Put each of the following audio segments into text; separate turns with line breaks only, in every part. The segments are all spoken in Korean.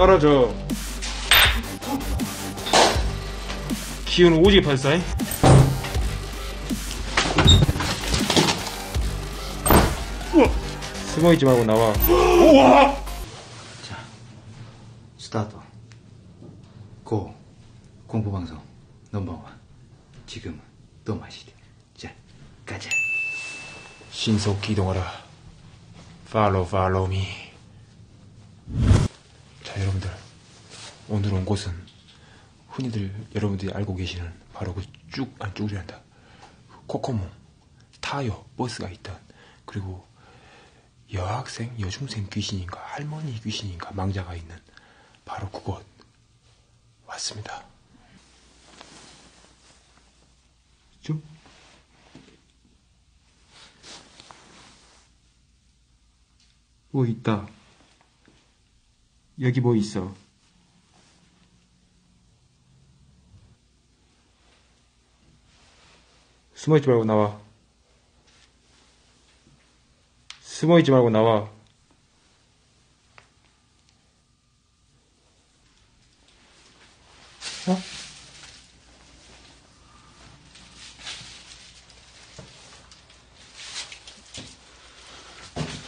떨어져. 기운 오지게 발사해. 숨어있지 말고 나와.
스타트. 고 공포방송 넘버원. 지금은 또 마시대. 자, 가자.
신속 기동하라. 팔로우 팔로우 미. 자, 여러분들. 오늘 온 곳은 흔히들 여러분들이 알고 계시는 바로 그 쭉, 안 쭉이란다. 코코몽, 타요, 버스가 있던, 그리고 여학생, 여중생 귀신인가, 할머니 귀신인가, 망자가 있는 바로 그곳 왔습니다.
쭉.
뭐 있다. 여기 뭐 있어? 숨어있지 말고 나와. 숨어있지 말고 나와. 어?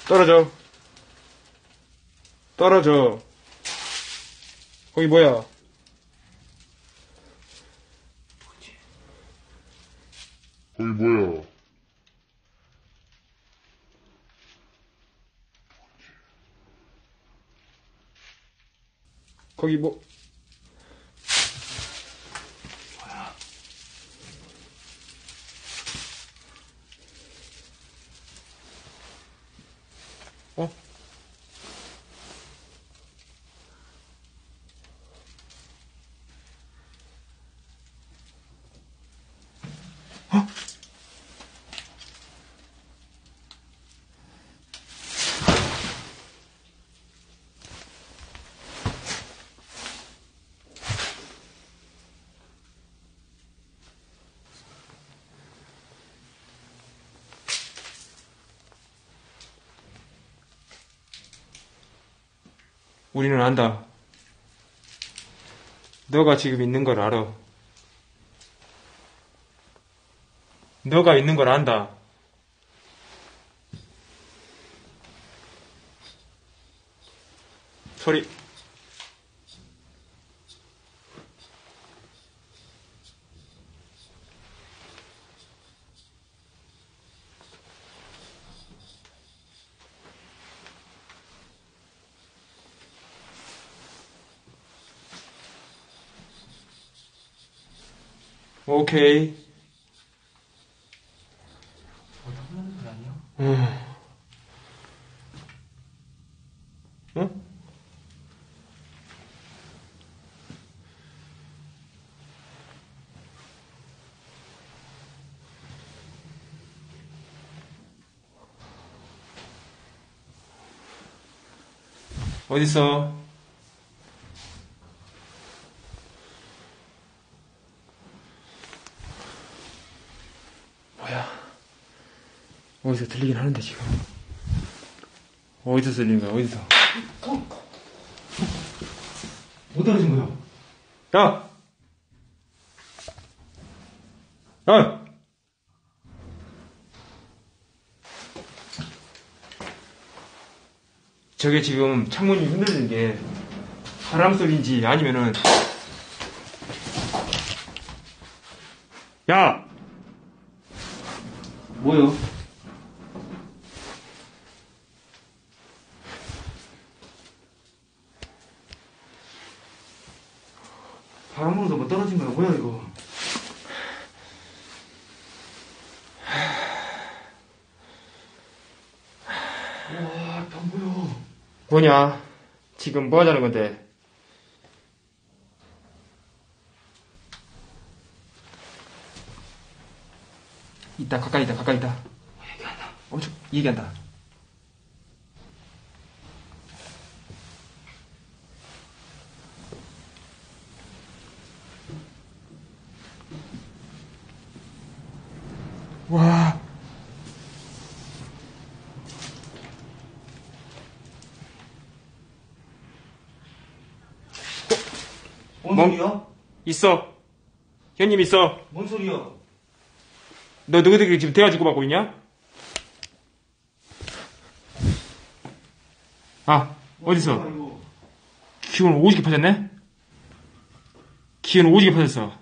떨어져. 떨어져. 거기 뭐야?
거기 뭐야?
거기 뭐? 어? 어? 우리는 안다. 너가 지금 있는 걸 알아. 너가 있는 걸 안다. 소리. 오케이. 어딨어? 어디서 들리긴 하는데 지금. 어디서 들리는 거야? 어디서?
뭐 떨어진 거야?
야! 야! 저게 지금 창문이 흔들리는 게 바람 소리인지 아니면은 야!
뭐요? 바람으로도 뭐 떨어진 거야? 뭐야 이거? 와, 안 보여.
뭐냐? 지금 뭐 하자는 건데? 있다, 가까이 있다, 가까이 있다. 얘기한다. 엄청, 얘기한다. 와.
뭔
멍-
소리야?
있어. 형님 있어.
뭔 소리야?
너 너희들끼리 지금 대화 주고받고 있냐? 아,
이거?
기운 오지게 퍼졌네? 기운 오지게 퍼졌어.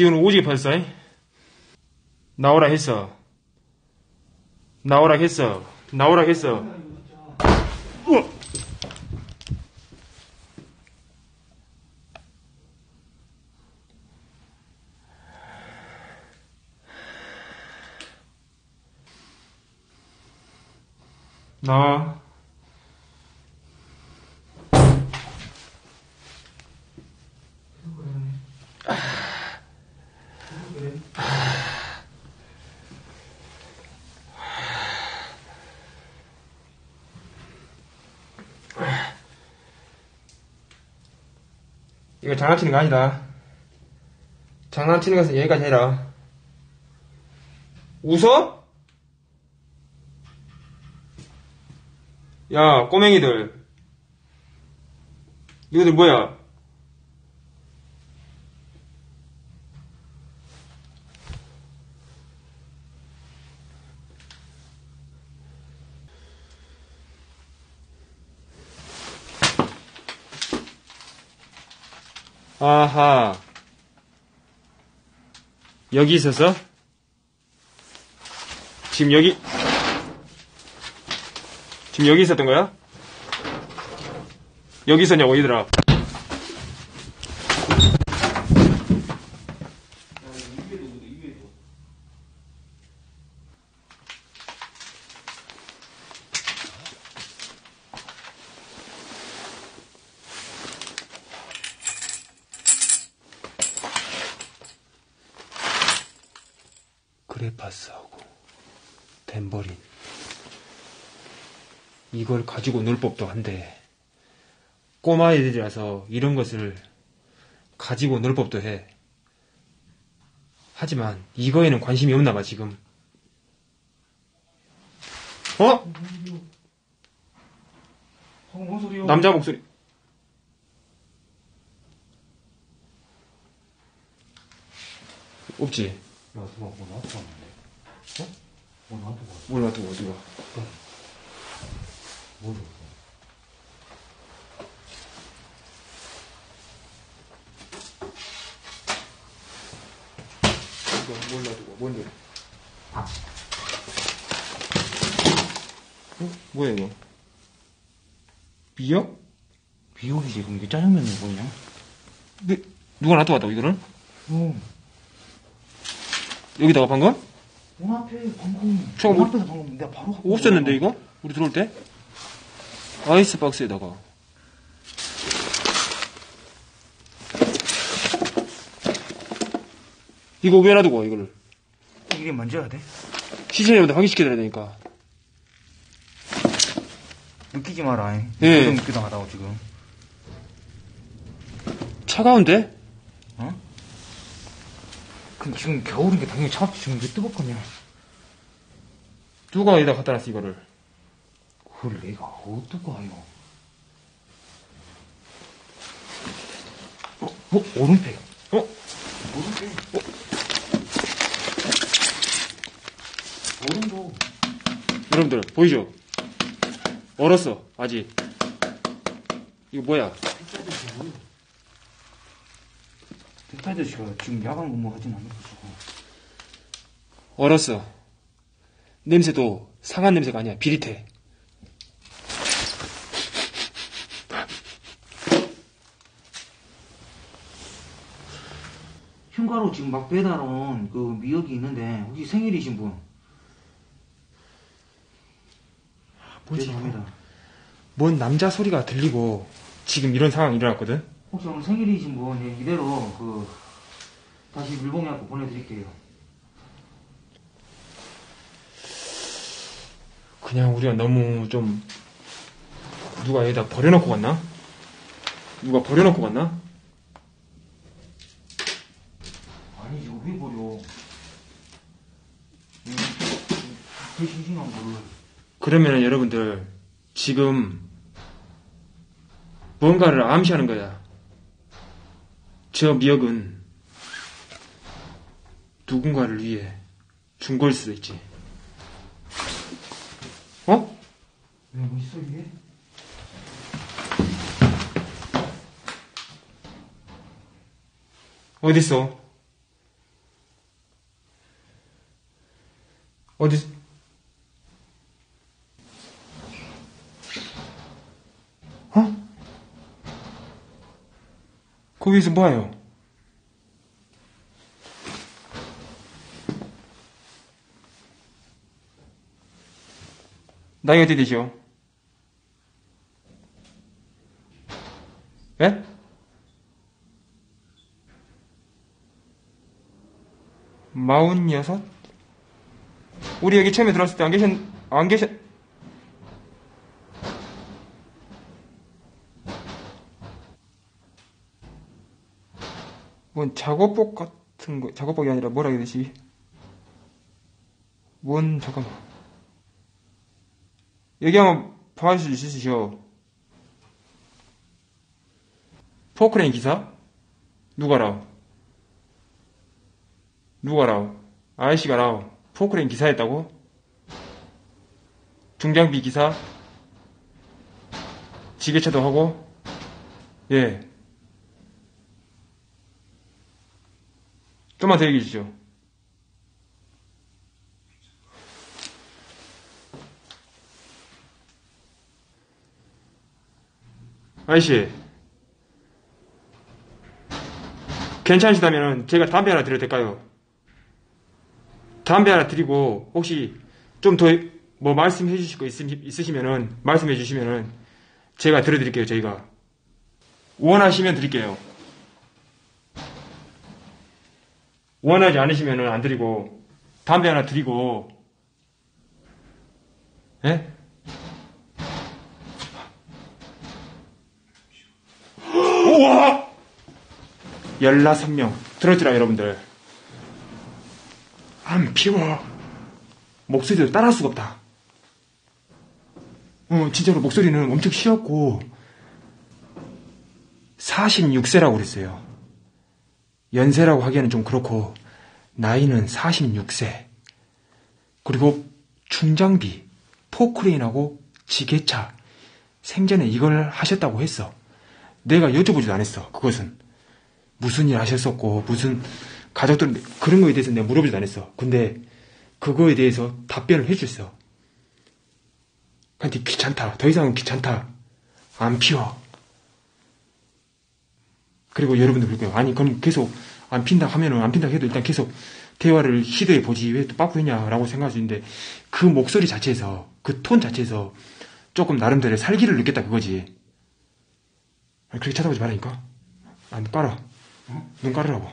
기운 오지게 퍼졌어. 이? 나오라 했어. 나오라 했어. 나오라 했어. 나와. 이거 장난치는 거 아니다. 장난치는 것은 여기까지 해라. 웃어? 야, 꼬맹이들. 이거들 뭐야? 아하. 여기 있어서? 지금 여기, 지금 여기 있었던 거야? 여기 있었냐고, 얘들아. 그래파스하고 덴버린. 이걸 가지고 놀 법도 한데 꼬마 애들이라서 이런 것을 가지고 놀 법도 해. 하지만 이거에는 관심이 없나 봐 지금. 어? 남자 목소리. 없지
야, 누가 뭐 나한테 왔는데? 어? 뭐 나한테 왔어?
몰라 두고 어디가
뭐를?
이거 몰라 두고 뭔데 어? 뭐야 이거 미역?
미역이 지금 이게 짜장면이 뭐냐?
네, 누가 놔둬왔다고 이거를?
어.
여기다가 방금?
문 앞에 방금.
저거
문
뭐-
앞에서 방금 내가 바로 갖고
없었는데. 이거? 우리 들어올 때? 아이스 박스에다가 이거 왜 놔두고 와, 이거를
이게 만져야 돼?
시청자분들 확인시켜드려야 되니까
느끼지 마라. 잉.
예.
좀 느끼다 하다고 지금.
차가운데?
그럼 지금 겨울인 게 당연히 차갑지. 지금 왜 뜨겁거냐?
누가 여기다 갖다 놨어 이거를
그걸 내가 어떡 하요? 어? 어? 얼음팩.
어?
얼음팩. 어? 얼음도.
여러분들 보이죠? 얼었어 아직 이거 뭐야
백타 아저씨가 지금 야간 근무하진 않을 거고.
얼었어 냄새도 상한 냄새가 아니야 비릿해
휴가로 지금 막 배달 온 그 미역이 있는데 혹시 생일이신 분?
뭐지,
죄송합니다.
뭔 남자 소리가 들리고 지금 이런 상황이 일어났거든
혹시 오늘 생일이신 분 예, 이대로 그 다시 물봉해갖고 보내드릴게요.
그냥 우리가 너무 좀 누가 여기다 버려놓고 갔나? 누가 버려놓고 갔나?
아니 이거 왜 버려? 음, 그 싱싱한 거를
그러면은 여러분들 지금 뭔가를 암시하는 거야. 저 미역은 누군가를 위해 준 걸 수도 있지. 어?
왜, 뭐 있어, 이게?
어딨어? 어디? 거기서 뭐해요? 나이 어떻게 되시오? 예? 마흔여섯? 우리 여기 처음에 들어왔을 때 안 계셨, 안 계셨, 뭔 작업복 같은 거, 작업복이 아니라 뭐라 해야 되지? 뭔, 잠깐만. 여기 한번 봐줄 수 있으시오? 포크레인 기사? 누가라? 누가라? 아저씨가 라? 포크레인 기사였다고? 중장비 기사? 지게차도 하고? 예. 좀만 더 얘기해 주시죠. 아저씨. 괜찮으시다면 제가 담배 하나 드려도 될까요? 담배 하나 드리고 혹시 좀 더 뭐 말씀해 주실 거 있으, 있으시면은 말씀해 주시면은 제가 들어드릴게요 저희가 원하시면 드릴게요 원하지 않으시면은 안 드리고 담배 하나 드리고. 예? 우와! 열다섯 명. 들었지라 여러분들? 안 피워. 목소리도 따라할 수가 없다. 어 진짜로 목소리는 엄청 쉬었고 46세라고 그랬어요 연세라고 하기에는 좀 그렇고 나이는 46세. 그리고 충장비 포크레인하고 지게차 생전에 이걸 하셨다고 했어. 내가 여쭤보지도 않았어 그것은. 무슨 일 하셨었고 무슨 가족들 그런 거에 대해서 내가 물어보지도 않았어. 근데 그거에 대해서 답변을 해줬어. 근데 귀찮다. 더 이상은 귀찮다. 안 피워 그리고 여러분들 거예요. 아니, 그럼 계속 안 핀다 하면은 안 핀다 해도 일단 계속 대화를 시도해 보지 왜 또 빠꾸했냐라고 생각할 수 있는데 그 목소리 자체에서 그 톤 자체에서 조금 나름대로 살기를 느꼈다 그거지. 아니, 그렇게 쳐다보지 말라니까. 안 깔아. 어? 눈 깔으라고.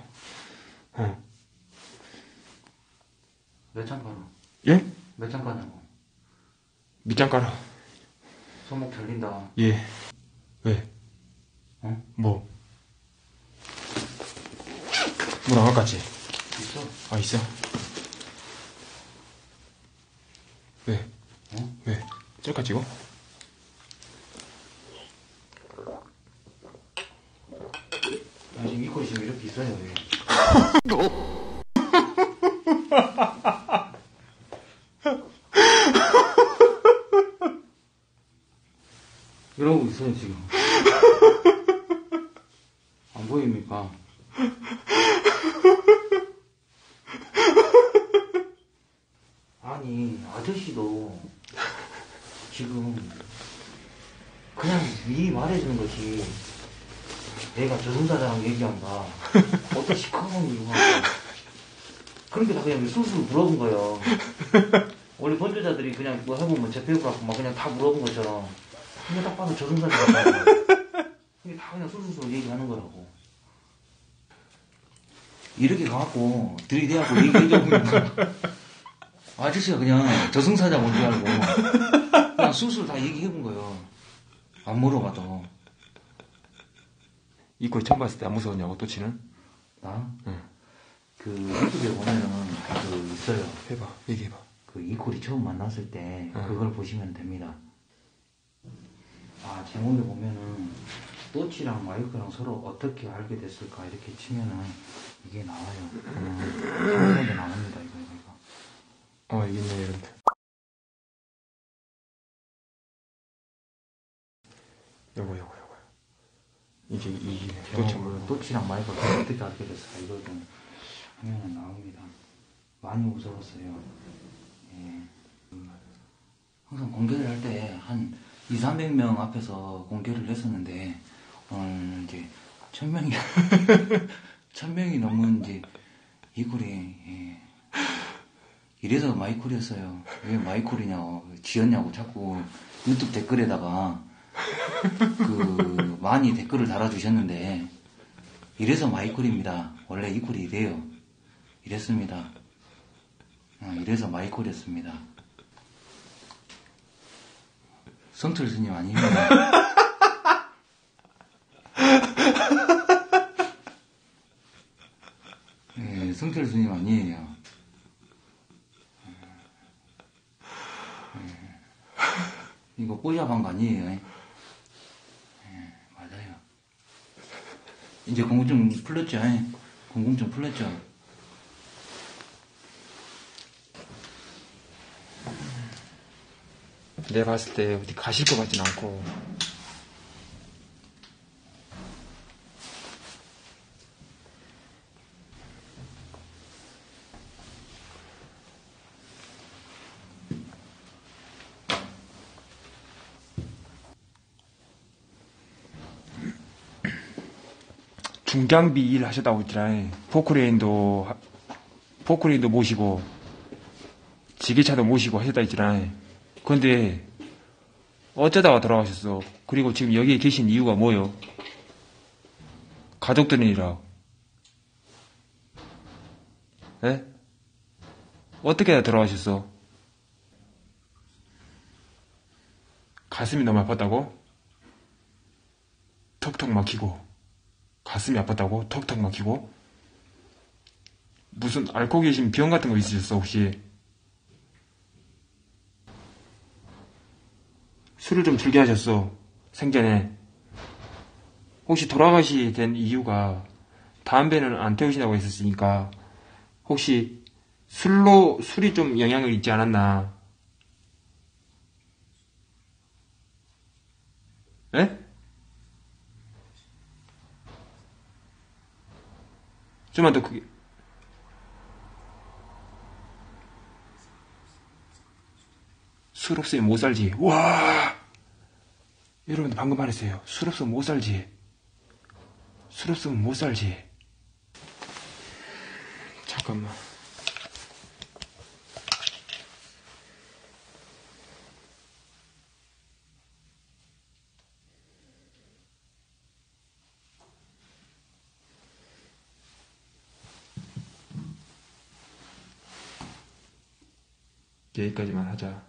어.
몇장 가나?
예?
몇장 가냐고.
밑장 깔아.
손목 결린다.
예. 왜?
어?
뭐? 문안 깎았지?
있어.
아, 있어? 왜?
어?
왜? 쩔까 찍어?
아, 지금 이 꼴이 지금 이렇게 있어요, 왜? 이러고 있어요, 지금. 안 보입니까? 아니, 아저씨도 지금 그냥 미리 말해주는 것이 내가 저승사자랑 얘기한다. 어떤 시커먼 이유가 그런 게 다 그냥 술술 물어본 거예요. 원래 번조자들이 그냥 뭐 해보면 재패고 갖고 막 그냥 다 물어본 것처럼. 근데 딱 봐도 저승사자라고. 이게 다 그냥 술술 얘기하는 거라고. 이렇게 가갖고 들이대갖고 얘기해보니까 아저씨가 그냥 저승사자 뭔 줄 알고 그냥 술술 다 얘기해본 거예요. 안 물어봐도.
이꼴 처음 봤을 때 안 무서웠냐고, 또 치는?
나?
응.
그 유튜브에 보면은 그 있어요.
해봐, 얘기해봐.
그 이콜이 처음 만났을 때
응.
그걸 보시면 됩니다. 아 제목에 보면은 또치랑 마이크랑 서로 어떻게 알게 됐을까 이렇게 치면은 이게 나와요. 상세하게 나옵니다 이거 이거 이거.
어, 여기 있네, 여러분들. 요거, 요거, 요거. 이게, 이게,
제목으로 또치랑 마이크가 어떻게 알게 됐을까 이거 좀 하면은 나옵니다. 많이 무서웠어요. 예. 항상 공개를 할 때 한 2, 300명 앞에서 공개를 했었는데 오늘 이제 1000명이 1000명이 넘은 이제 이쿨이 예. 이래서 마이쿨이었어요. 왜 마이쿨이냐고 지었냐고 자꾸 유튜브 댓글에다가 그 많이 댓글을 달아주셨는데 이래서 마이쿨입니다. 원래 이쿨이 이래요. 이랬습니다. 어, 이래서 마이콜이었습니다. 성철 스님 아닙니다. 예, 성철 스님 아니에요. 예. 이거 뽀샵한 거 아니에요. 예, 맞아요. 이제 공공증 풀렸죠? 예? 공공증 풀렸죠?
내가 봤을 때 어디 가실 것 같진 않고. 중장비 일 하셨다고 했잖아요. 포크레인도, 하- 포크레인도 모시고, 지게차도 모시고 하셨다 했잖아요. 근데, 어쩌다가 돌아가셨어. 그리고 지금 여기에 계신 이유가 뭐요? 가족들이라. 에? 어떻게 돌아가셨어? 가슴이 너무 아팠다고? 턱턱 막히고. 가슴이 아팠다고? 턱턱 막히고? 무슨 앓고 계신 병 같은 거 있으셨어, 혹시? 술을 좀 줄게 하셨어, 생전에. 혹시 돌아가시 된 이유가 담배는 안 태우신다고 했었으니까, 혹시 술로, 술이 좀 영향을 있지 않았나? 에? 좀만 더 크게. 술 없으면 못 살지. 와! 여러분 방금 말했어요. 술 없으면 못 살지. 술 없으면 못 살지. 잠깐만. 여기까지만 하자.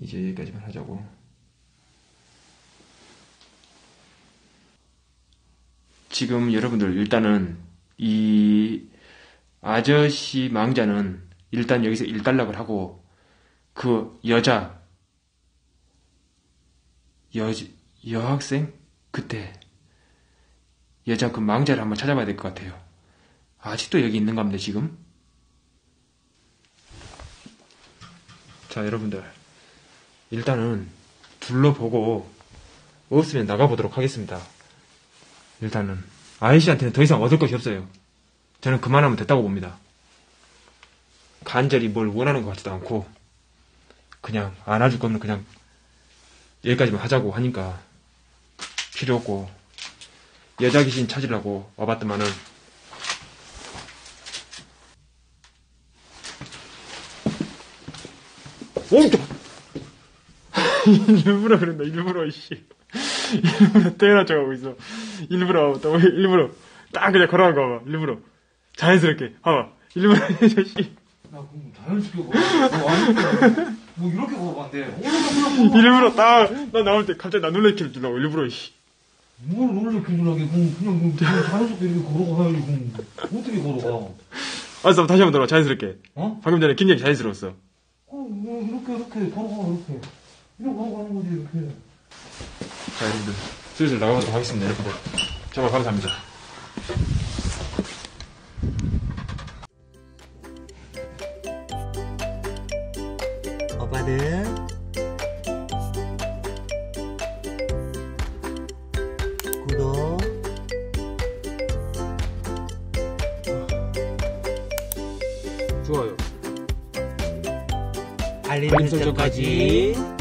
이제 여기까지만 하자고. 지금 여러분들 일단은 이 아저씨 망자는 일단 여기서 일단락을 하고 그 여자 여 여학생 그때 여자 그 망자를 한번 찾아봐야 될 것 같아요. 아직도 여기 있는가 본데 지금? 자 여러분들 일단은 둘러보고 없으면 나가보도록 하겠습니다. 일단은 아이씨한테는 더 이상 얻을 것이 없어요. 저는 그만하면 됐다고 봅니다. 간절히 뭘 원하는 것 같지도 않고 그냥 안아줄 거면 그냥 여기까지만 하자고 하니까 필요 없고 여자 귀신 찾으려고 와봤더만은 오른쪽 일부러 그런다 일부러 이씨. 일부러 때려 쳐가고 있어. 일부러 또 일부러 딱 그냥 걸어간 거 봐봐. 일부러. 자연스럽게. 봐봐. 일부러
씨나 그럼 자연스럽게 걸어. 뭐, 아니, 뭐 이렇게 걸어봤는데.
일부러 딱 나 나올 때 갑자기 나 놀래키는 주려고 일부러 씨.
뭘 놀래 기준하게. 그냥 그냥 그냥 자연스럽게 이렇게 걸어가야지 그럼. 어떻게 걸어가?
알았어 다시 한번 들어봐. 자연스럽게.
어?
방금 전에 굉장히 자연스러웠어.
어, 뭐 이렇게 이렇게. 걸어가 이렇게 이렇게 걸어가는 거지 이렇게.
자, 여러분들. 슬슬 나가보도록 하겠습니다, 여러분들. 정말 감사합니다.
오빠들 구독
좋아요.
알림
알림 설정까지.
설정까지